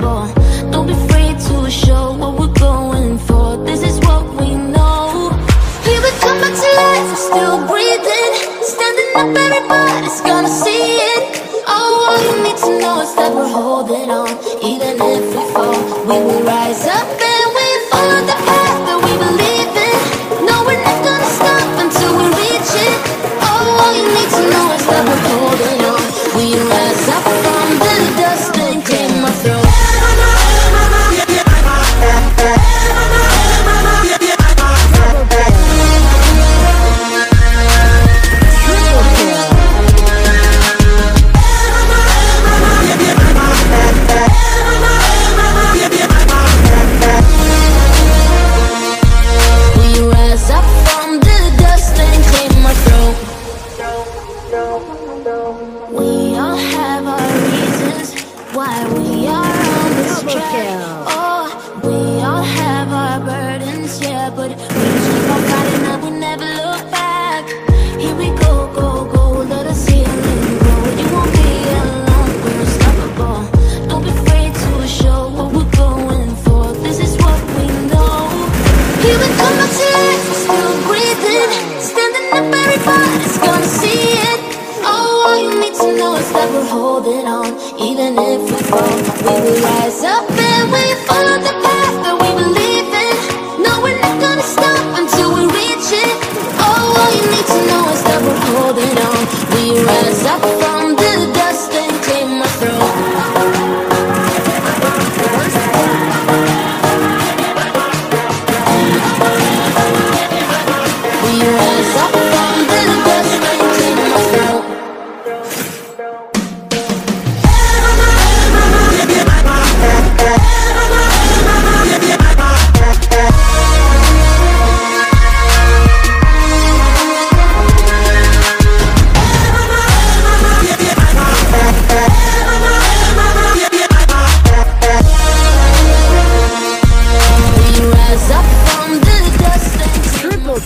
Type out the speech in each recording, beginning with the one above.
Don't be afraid to show Oh, we all have our burdens, yeah, but we keep on fighting and we never look back. Here we go, go, go, let us heal and grow. You won't be alone, we're unstoppable. Don't be afraid to show what we're going for. This is what we know. Here we come still breathing, standing up. Everybody's gonna see it. Oh, all you need to know is that we're holding on, even if fall. We rise up and we follow the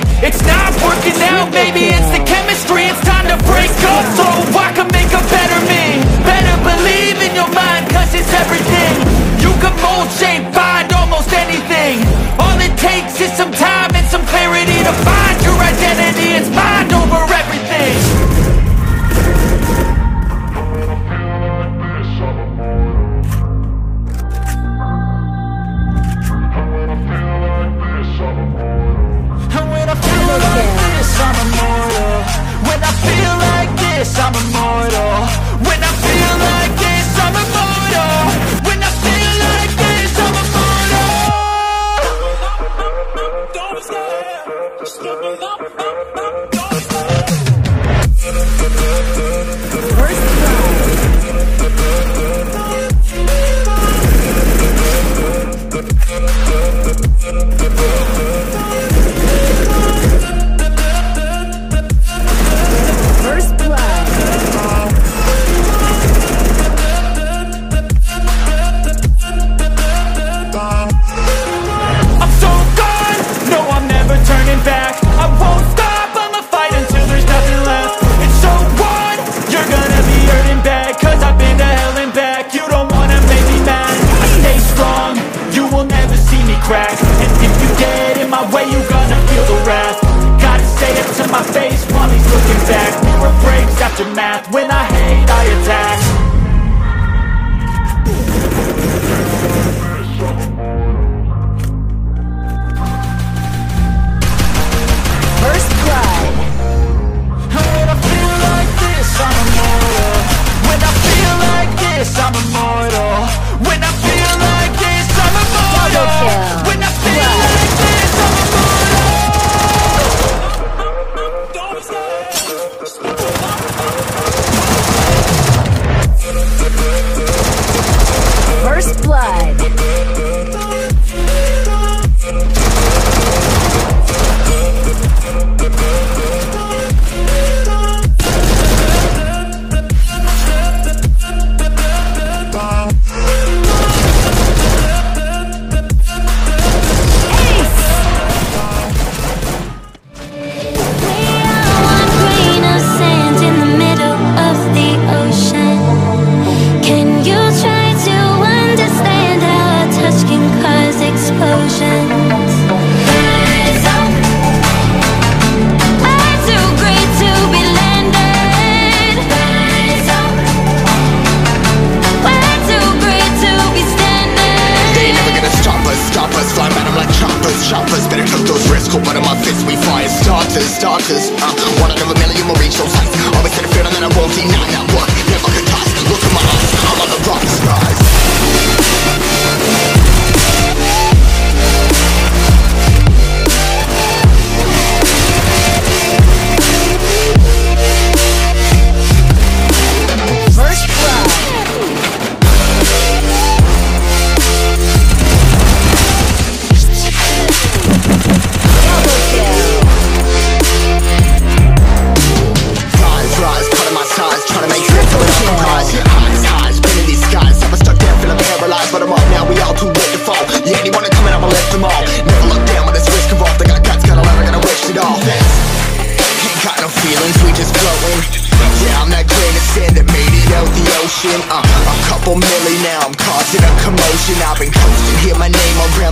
It's not working out, maybe it's the chemistry. It's time to break up. So I feel like this, I'm immortal. When I I've been coasting. Hear my name around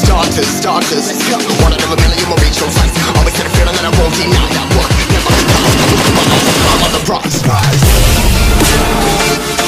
starters, starters Let's go One out of a million will reach your sights. Always had a feeling that I won't deny that work Never I'm on the rise, rise.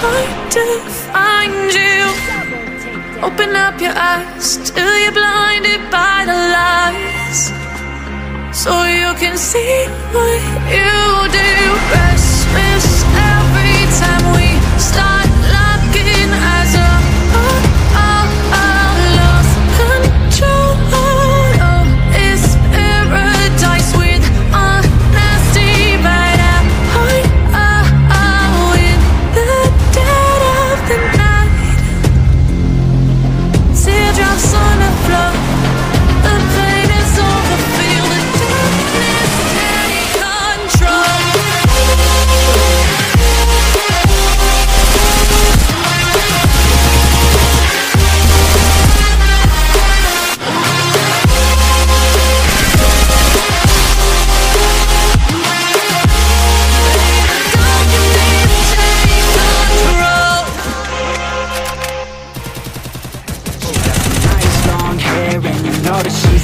Heart to find you. Open up your eyes till you're blinded by the lies. So you can see what you do. Restless